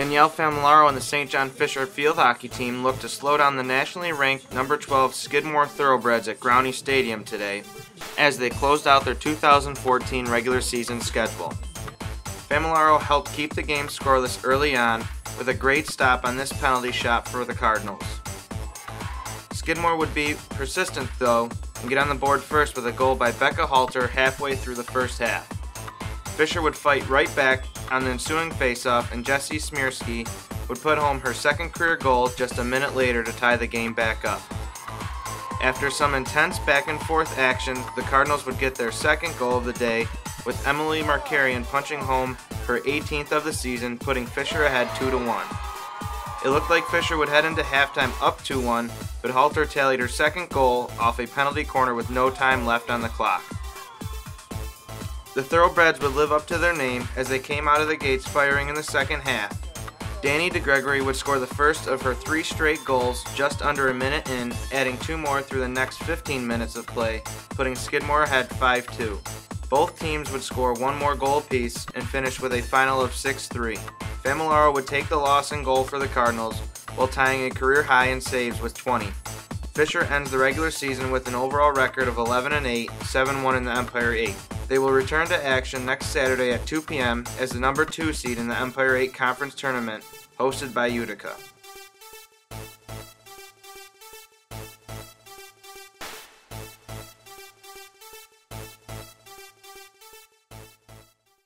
Danielle Familaro and the St. John Fisher field hockey team look to slow down the nationally ranked number 12 Skidmore Thoroughbreds at Growney Stadium today as they closed out their 2014 regular season schedule. Familaro helped keep the game scoreless early on with a great stop on this penalty shot for the Cardinals. Skidmore would be persistent though and get on the board first with a goal by Becca Halter halfway through the first half. Fisher would fight right back on the ensuing faceoff, and Jessie Smirsky would put home her second career goal just a minute later to tie the game back up. After some intense back and forth action, the Cardinals would get their second goal of the day, with Emily Markarian punching home her 18th of the season, putting Fisher ahead 2 1. It looked like Fisher would head into halftime up 2 1, but Halter tallied her second goal off a penalty corner with no time left on the clock. The Thoroughbreds would live up to their name as they came out of the gates firing in the second half. Danny DeGregory would score the first of her three straight goals just under a minute in, adding two more through the next 15 minutes of play, putting Skidmore ahead 5 2. Both teams would score one more goal apiece and finish with a final of 6 3. Familaro would take the loss in goal for the Cardinals while tying a career high in saves with 20. Fisher ends the regular season with an overall record of 11 and 8, 7 1 in the Empire 8. They will return to action next Saturday at 2 p.m. as the number 2 seed in the Empire 8 Conference Tournament, hosted by Utica.